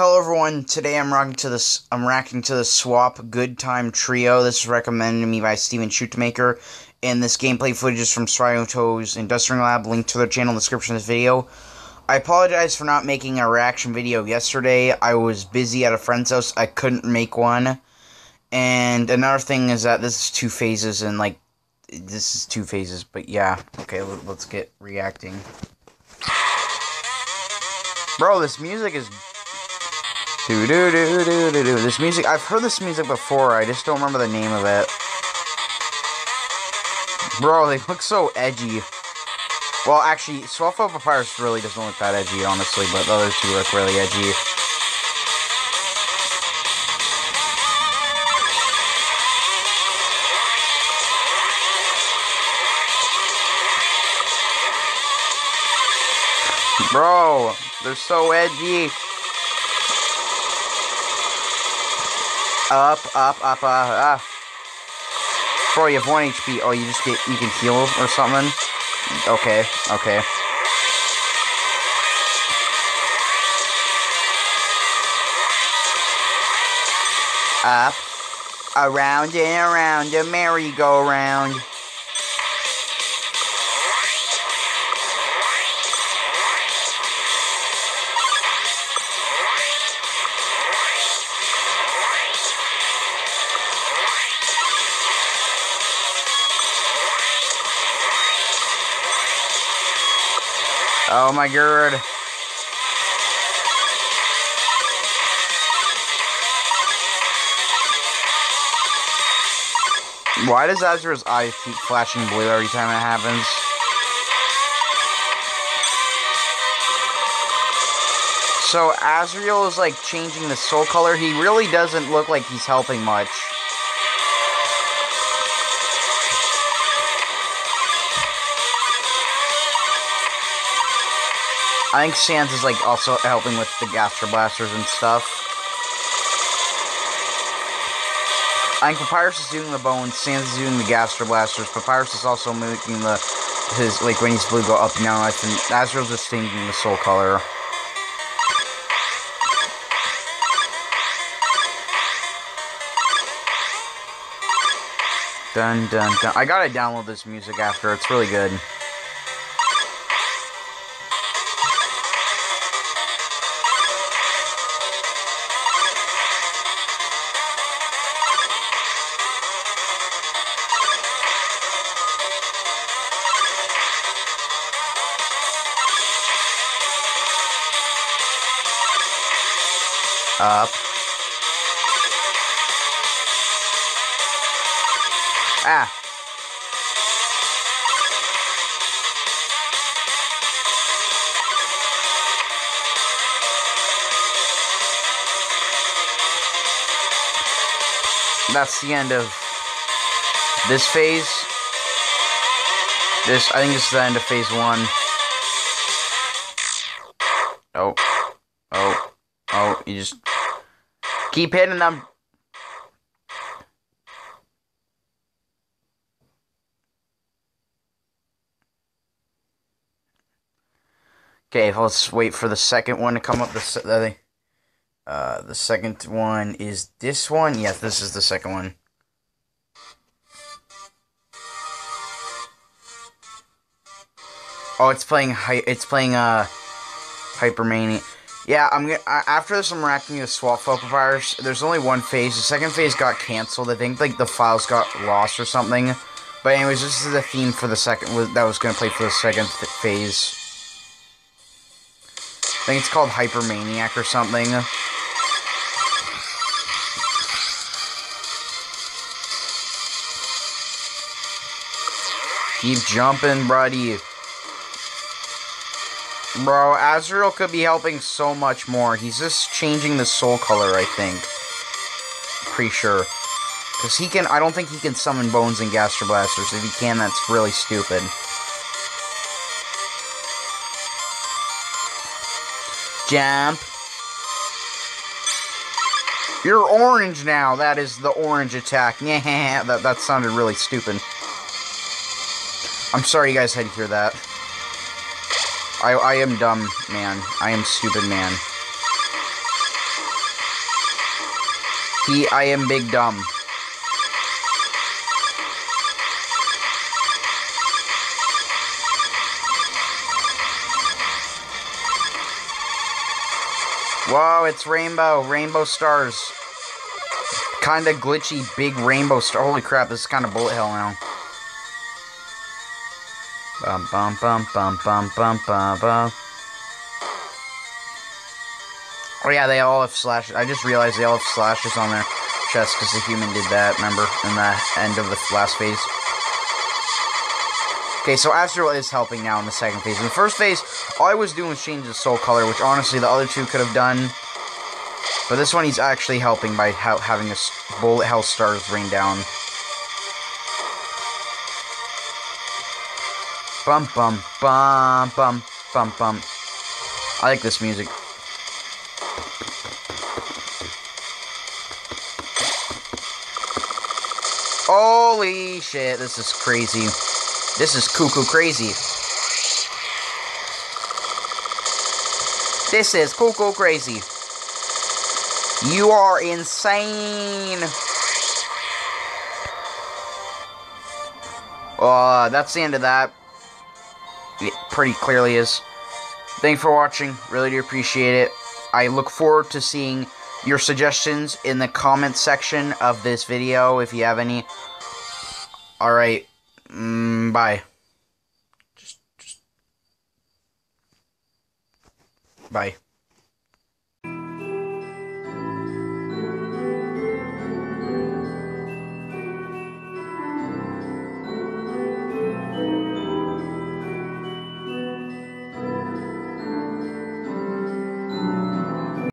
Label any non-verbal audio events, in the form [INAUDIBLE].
Hello everyone, today I'm rocking to this I'm racking to the Swap Good Time Trio. This is recommended to me by Steven Shootmaker. And this gameplay footage is from Toes Industrial Lab, link to their channel in the description of this video. I apologize for not making a reaction video yesterday. I was busy at a friend's house. I couldn't make one. And another thing is that this is two phases and like this is two phases, but yeah. Okay, let's get reacting. Bro, this music is This music, I've heard this music before. I just don't remember the name of it. Bro, they look so edgy. Well, actually, Swapfell Papyrus really doesn't look that edgy, honestly, but the other two look really edgy. Bro, they're so edgy. Up, up, up, up, uh. Bro, you have 1 HP. Oh, you just get, you can heal or something? Okay, okay. Up, around and around, the merry-go-round. Oh my god. Why does Asriel's eye keep flashing blue every time it happens? So Azrael is like changing the soul color. He really doesn't look like he's helping much. I think Sans is like also helping with the Gaster Blasters and stuff. I think Papyrus is doing the bones, Sans is doing the Gaster Blasters. Papyrus is also making the his like when he's blue go up and down. I think Asriel's just changing the soul color. Dun dun dun. I gotta download this music after. It's really good. Up. Ah. That's the end of this phase. This, I think this is the end of phase one. Oh. You just keep hitting them. Okay, let's wait for the second one to come up. The the, uh, the second one is this one. Yes, this is the second one. Oh, it's playing. It's playing. Uh, Hypermania. Yeah, I'm gonna, after this, I'm racking the swap Papyrus. There's only one phase. The second phase got canceled. I think like the files got lost or something. But anyways, this is the theme for the second that was gonna play for the second phase. I think it's called Hypermaniac or something. Keep jumping, buddy. Bro, Asriel could be helping so much more. He's just changing the soul color, I think. Pretty sure. Because he can, I don't think he can summon Bones and Gaster Blasters. If he can, that's really stupid. Jump. You're orange now. That is the orange attack. [LAUGHS] Yeah, that, that sounded really stupid. I'm sorry you guys had to hear that. I, I am dumb, man. I am stupid, man. He, I am big dumb. Whoa, it's rainbow. Rainbow stars. Kinda glitchy, big rainbow star. Holy crap, this is kind of bullet hell now. Bum bum bum bum bum bum bum bum. Oh yeah, they all have slashes. I just realized they all have slashes on their chest because the human did that, remember, in the end of the last phase. Okay, so Astral is helping now in the second phase. In the first phase, all I was doing was change the soul color, which honestly the other two could have done. But this one he's actually helping by ha having a bullet hell stars rain down. Bum bum bum bum bum bum. I like this music. Holy shit, this is crazy. This is cuckoo crazy. This is cuckoo crazy. You are insane. Uh, that's the end of that. Pretty clearly is. Thanks for watching. Really do appreciate it. I look forward to seeing your suggestions in the comment section of this video if you have any. Alright. Mm, bye. Just, just. Bye.